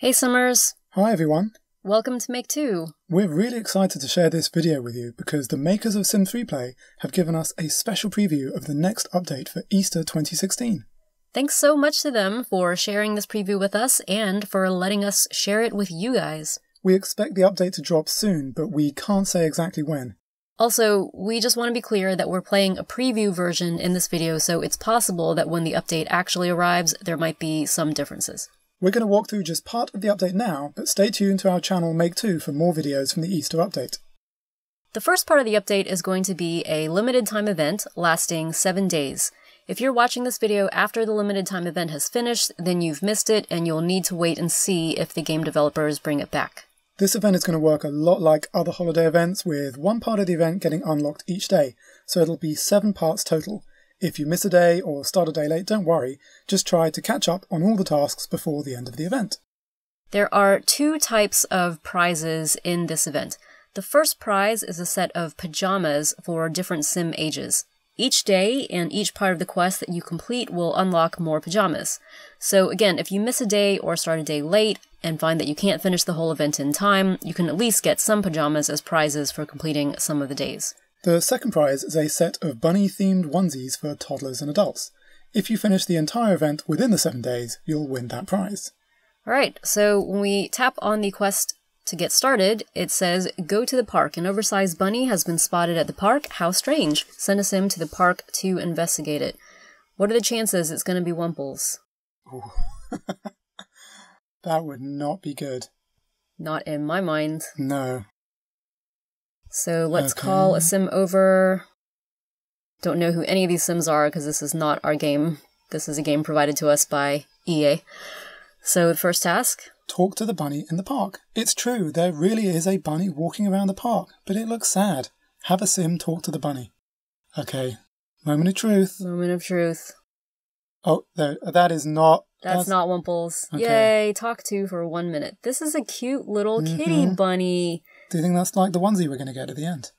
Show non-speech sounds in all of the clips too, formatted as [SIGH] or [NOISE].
Hey Simmers, Hi everyone. welcome to Make 2. We're really excited to share this video with you because the makers of Sims FreePlay have given us a special preview of the next update for Easter 2016. Thanks so much to them for sharing this preview with us and for letting us share it with you guys. We expect the update to drop soon, but we can't say exactly when. Also, we just want to be clear that we're playing a preview version in this video, so it's possible that when the update actually arrives, there might be some differences. We're going to walk through just part of the update now, but stay tuned to our channel Make 2 for more videos from the Easter update. The first part of the update is going to be a limited time event lasting 7 days. If you're watching this video after the limited time event has finished, then you've missed it and you'll need to wait and see if the game developers bring it back. This event is going to work a lot like other holiday events, with one part of the event getting unlocked each day, so it'll be seven parts total. If you miss a day or start a day late, don't worry, just try to catch up on all the tasks before the end of the event. There are two types of prizes in this event. The first prize is a set of pajamas for different sim ages. Each day and each part of the quest that you complete will unlock more pajamas. So again, if you miss a day or start a day late and find that you can't finish the whole event in time, you can at least get some pajamas as prizes for completing some of the days. The second prize is a set of bunny themed onesies for toddlers and adults. If you finish the entire event within the seven days, you'll win that prize. Alright, so when we tap on the quest to get started, it says, Go to the park. An oversized bunny has been spotted at the park. How strange. Send a sim to the park to investigate it. What are the chances it's going to be Wumples? [LAUGHS] That would not be good. Not in my mind. No. So let's Okay. call a sim over. Don't know who any of these sims are because this is not our game. This is a game provided to us by EA. So the first task Talk to the bunny in the park. It's true, there really is a bunny walking around the park, but it looks sad. Have a sim talk to the bunny. Okay. Moment of truth. moment of truth. Oh, there. That is not. That's, not Wumples. Okay. Yay, talk to for one minute. This is a cute little kitty mm-hmm. bunny. Do you think that's like the onesie we're going to get at the end?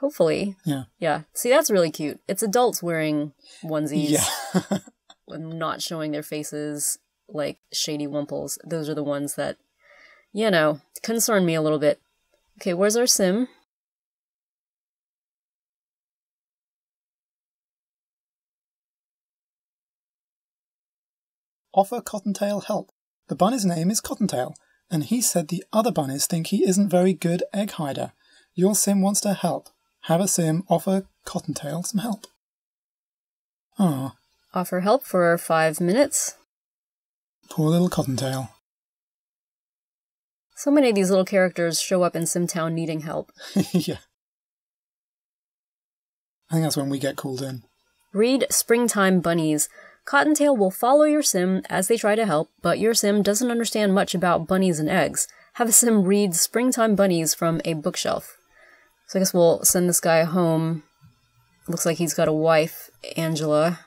Hopefully. Yeah. Yeah. See, that's really cute. It's adults wearing onesies Yeah. [LAUGHS] not showing their faces like shady Wumples. Those are the ones that, you know, concern me a little bit. Okay, where's our sim? Offer Cottontail help. The bunny's name is Cottontail, and he said the other bunnies think he isn't very good egg hider. Your sim wants to help. Have a sim offer Cottontail some help. Ah, Offer help for five minutes. poor little Cottontail. So many of these little characters show up in Simtown needing help. [LAUGHS] yeah. I think that's when we get called in. Read Springtime Bunnies. Cottontail will follow your sim as they try to help, but your sim doesn't understand much about bunnies and eggs. Have a sim read Springtime Bunnies from a bookshelf. So I guess we'll send this guy home. Looks like he's got a wife, Angela.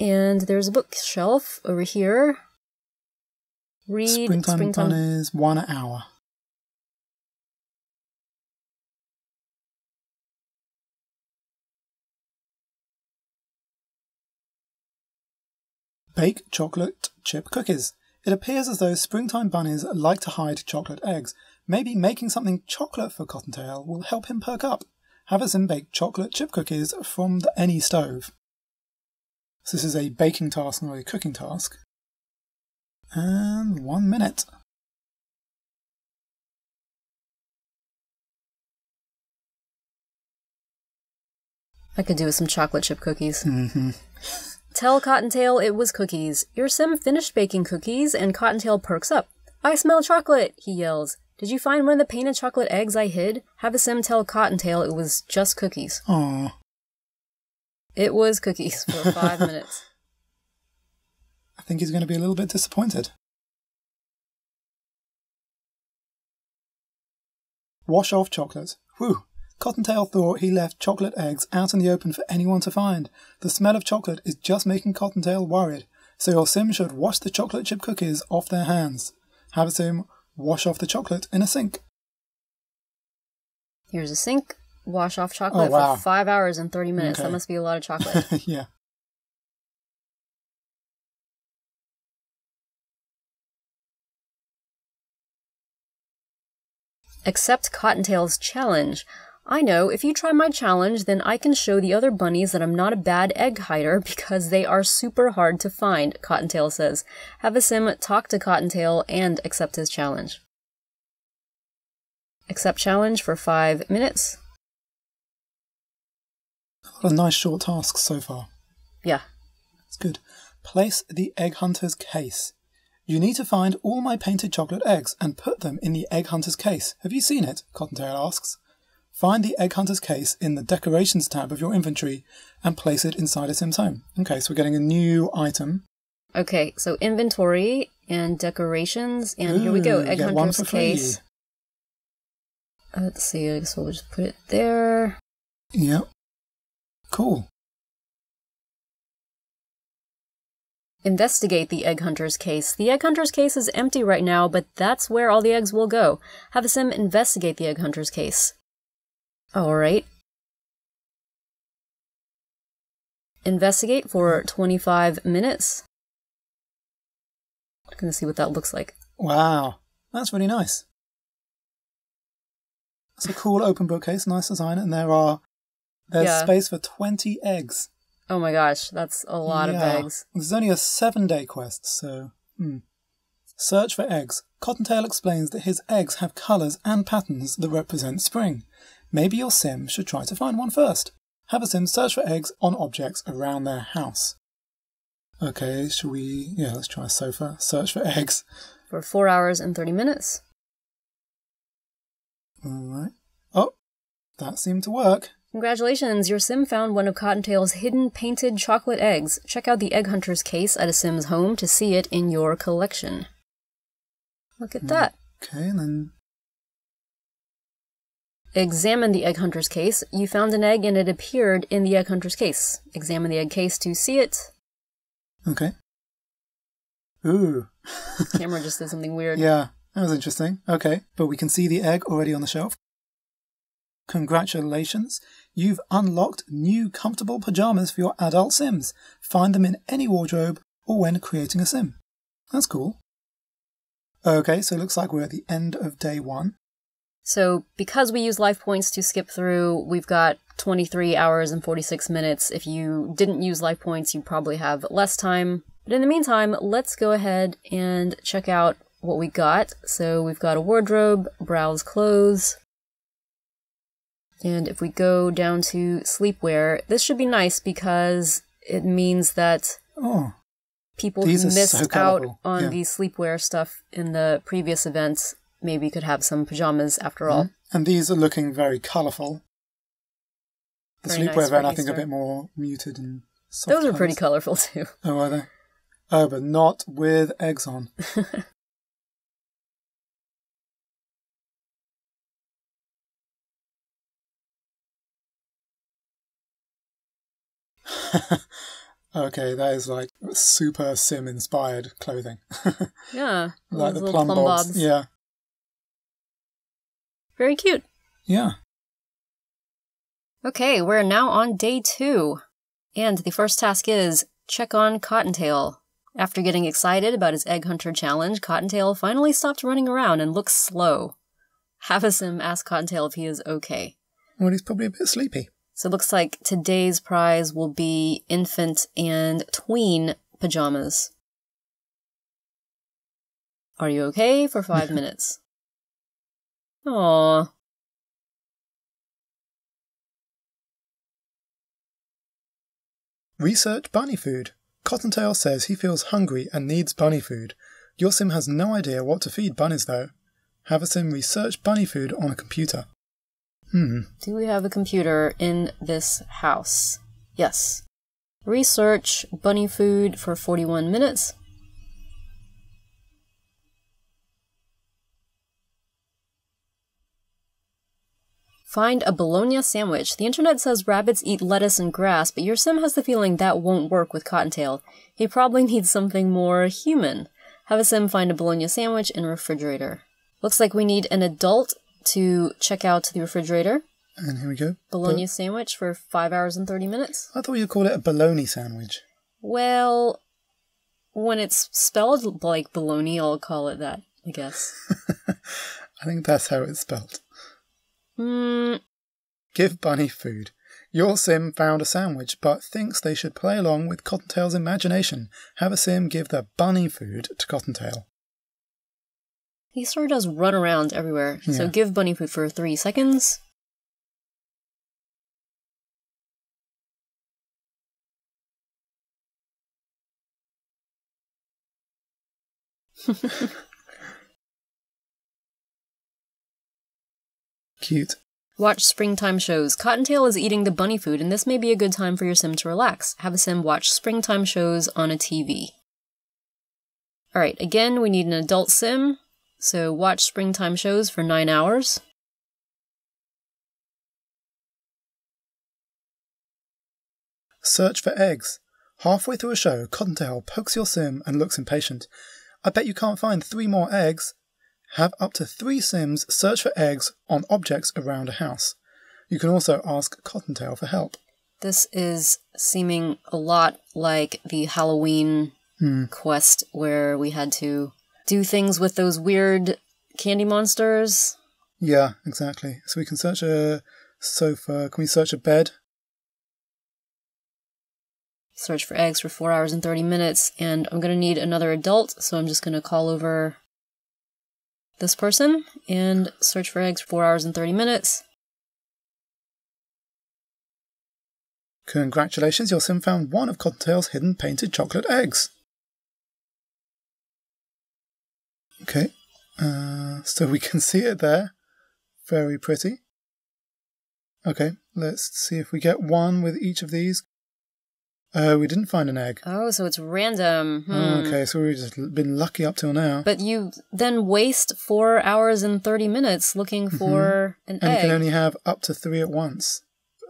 And there's a bookshelf over here. Read Springtime, bunnies, one hour. Bake chocolate chip cookies. It appears as though springtime bunnies like to hide chocolate eggs. Maybe making something chocolate for Cottontail will help him perk up. Have us in bake chocolate chip cookies from the, any stove. So this is a baking task, not a cooking task. And one minute. I could do with some chocolate chip cookies. Mm-hmm. Tell Cottontail it was cookies. Your sim finished baking cookies, and Cottontail perks up. I smell chocolate, he yells. Did you find one of the painted chocolate eggs I hid? Have a sim tell Cottontail it was just cookies. Aw. It was cookies for [LAUGHS] five minutes. I think he's going to be a little bit disappointed. Wash off chocolate. Whew. Cottontail thought he left chocolate eggs out in the open for anyone to find. The smell of chocolate is just making Cottontail worried, so your sim should wash the chocolate chip cookies off their hands. Have a sim wash off the chocolate in a sink. Here's a sink. Wash off chocolate oh, wow. for five hours and 30 minutes. Okay. That must be a lot of chocolate. [LAUGHS] yeah. Accept Cottontail's challenge. I know if you try my challenge, then I can show the other bunnies that I'm not a bad egg hider [LAUGHS] because they are super hard to find, Cottontail says. Have a sim talk to Cottontail and accept his challenge. Accept challenge for five minutes. What A nice short task so far. Yeah. It's good. Place the egg hunter's case. You need to find all my painted chocolate eggs and put them in the egg hunter's case. Have you seen it? Cottontail asks. Find the egg hunter's case in the decorations tab of your inventory and place it inside a Sim's home. Okay, so we're getting a new item. Okay, so inventory and decorations, and Ooh, here we go. Egg hunter's case. Uh, let's see, I guess we'll just put it there. Yep. Cool. Investigate the egg hunter's case. The egg hunter's case is empty right now, but that's where all the eggs will go. Have a sim investigate the egg hunter's case. Alright. Investigate for 25 minutes. I'm gonna see what that looks like. Wow, that's really nice. It's a cool open bookcase, nice design, and there are there's yeah. space for 20 eggs. Oh my gosh, that's a lot yeah. of eggs. There's only a seven day quest, so. Hmm. Search for eggs. Cottontail explains that his eggs have colours and patterns that represent spring. Maybe your sim should try to find one first. Have a sim search for eggs on objects around their house. Okay, shall we? Yeah, let's try a sofa. Search for eggs. For 4 hours and 30 minutes. Alright. Oh, that seemed to work. Congratulations, your sim found one of Cottontail's hidden painted chocolate eggs. Check out the Egg Hunter's case at a sim's home to see it in your collection. Look at that. Okay, and then. Examine the Egg Hunter's case. You found an egg and it appeared in the Egg Hunter's case. Examine the egg case to see it. Okay. Ooh. [LAUGHS] Camera just did something weird. Yeah, that was interesting. Okay, but we can see the egg already on the shelf. Congratulations, you've unlocked new comfortable pajamas for your adult Sims. Find them in any wardrobe or when creating a Sim. That's cool. Okay, so it looks like we're at the end of day one. So, because we use life points to skip through, we've got 23 hours and 46 minutes. If you didn't use life points, you probably have less time. But in the meantime, let's go ahead and check out what we got. So, we've got a wardrobe, browse clothes, and if we go down to sleepwear, this should be nice because it means that oh, people missed so out on yeah. the sleepwear stuff in the previous events maybe could have some pajamas after all. Mm-hmm. And these are looking very colourful. The very sleepwear nice event, I think, a bit more muted and soft. Those are pretty colourful too. [LAUGHS] Oh, are they? Oh, but not with eggs on. [LAUGHS] okay, that is like super sim inspired clothing. [LAUGHS] yeah. like the plum, plum bobs. bobs. Yeah. Very cute. Yeah. Okay, we're now on day two. And the first task is check on Cottontail. After getting excited about his egg hunter challenge, Cottontail finally stopped running around and looks slow. Havassim asks Cottontail if he is okay. Well, he's probably a bit sleepy. So it looks like today's prize will be infant and tween pajamas. Are you okay for five [LAUGHS] minutes? Aww. Research bunny food. Cottontail says he feels hungry and needs bunny food. Your sim has no idea what to feed bunnies though. Have a sim research bunny food on a computer. Hmm. Do we have a computer in this house? Yes. Research bunny food for 41 minutes. Find a bologna sandwich. The internet says rabbits eat lettuce and grass, but your sim has the feeling that won't work with Cottontail. He probably needs something more human. Have a sim find a bologna sandwich in a refrigerator. Looks like we need an adult to check out the refrigerator. And here we go. Bologna Bo- sandwich for five hours and 30 minutes. I thought you called it a bologna sandwich. Well, when it's spelled like bologna, I'll call it that, I guess. [LAUGHS] I think that's how it's spelled. Hmm. Give Bunny food. Your sim found a sandwich but thinks they should play along with Cottontail's imagination. Have a sim give the bunny food to Cottontail. He sort of does run around everywhere. So give bunny food for three seconds. [LAUGHS] Cute. Watch springtime shows. Cottontail is eating the bunny food, and this may be a good time for your sim to relax. Have a sim watch springtime shows on a TV. Alright, again, we need an adult sim, so watch springtime shows for nine hours. Search for eggs. Halfway through a show, Cottontail pokes your sim and looks impatient. I bet you can't find three more eggs. Have up to three sims search for eggs on objects around a house. You can also ask Cottontail for help. This is seeming a lot like the Halloween hmm. quest where we had to do things with those weird candy monsters. Yeah, exactly. So we can search a sofa. Can we search a bed? Search for eggs for four hours and 30 minutes, and I'm gonna need another adult, so I'm just gonna call over this person and search for eggs for four hours and 30 minutes. Congratulations, your sim found one of Cottontail's hidden painted chocolate eggs. Okay, uh, so we can see it there. Very pretty. Okay, let's see if we get one with each of these. Uh, we didn't find an egg. Oh, so it's random. Hmm. Okay, so we've just been lucky up till now. But you then waste four hours and 30 minutes looking for an Mm-hmm. and you can only have up to three at once.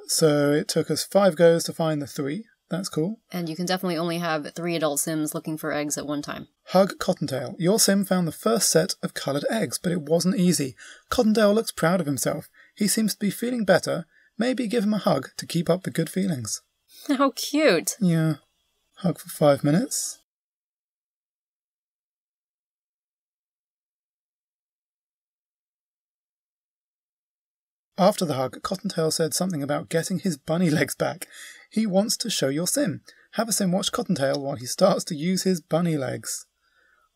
So it took us five goes to find the three. That's cool. And you can definitely only have three adult sims looking for eggs at one time. Hug Cottontail. Your sim found the first set of coloured eggs, but it wasn't easy. Cottontail looks proud of himself. He seems to be feeling better. Maybe give him a hug to keep up the good feelings. [LAUGHS] How cute! Yeah. Hug for five minutes. After the hug, Cottontail said something about getting his bunny [LAUGHS] legs back. He wants to show your sim. Have a sim watch Cottontail while he starts to use his bunny legs.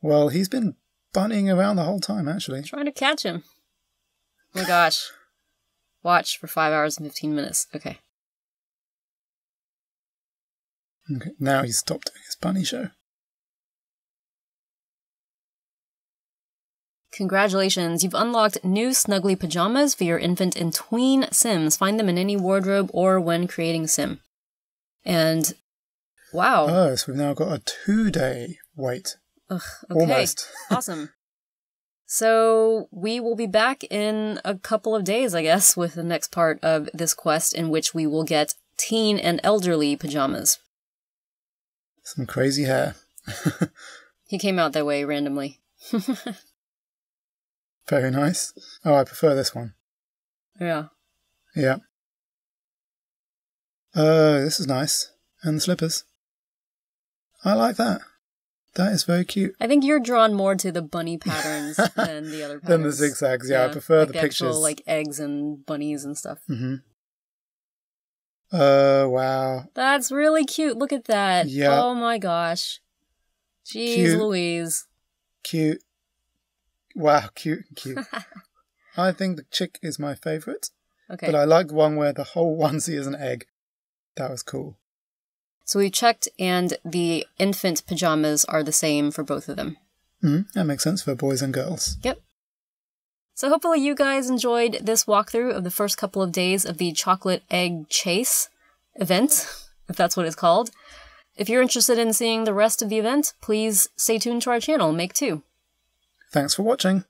Well, he's been bunnying around the whole time, actually. Trying to catch him. Oh my gosh. Watch for five hours and 15 minutes. Okay. Okay, now he's stopped doing his bunny show. Congratulations, you've unlocked new snuggly pajamas for your infant and tween sims. Find them in any wardrobe or when creating a sim. And wow. Oh, so we've now got a two day wait. Ugh, okay. Almost. [LAUGHS] awesome. So we will be back in a couple of days, I guess, with the next part of this quest in which we will get teen and elderly pajamas. Some crazy hair. [LAUGHS] He came out that way randomly. [LAUGHS] Very nice. Oh, I prefer this one. Yeah. Yeah. Uh, this is nice. And the slippers. I like that. That is very cute. I think you're drawn more to the bunny patterns [LAUGHS] than the other patterns. Than the zigzags, yeah, I prefer like the actual, pictures. like eggs and bunnies and stuff. Mm-hmm. Uh, wow. That's really cute. Look at that. Yeah. Oh my gosh. Jeez Cute. Louise. Cute. Wow, cute and cute. [LAUGHS] I think the chick is my favourite, Okay. but I like the one where the whole onesie is an egg. That was cool. So we checked, and the infant pajamas are the same for both of them. hmm That makes sense for boys and girls. Yep. So hopefully you guys enjoyed this walkthrough of the first couple of days of the chocolate egg chase event, [LAUGHS] if that's what it's called. If you're interested in seeing the rest of the event, please stay tuned to our channel, Make Two. Thanks for watching.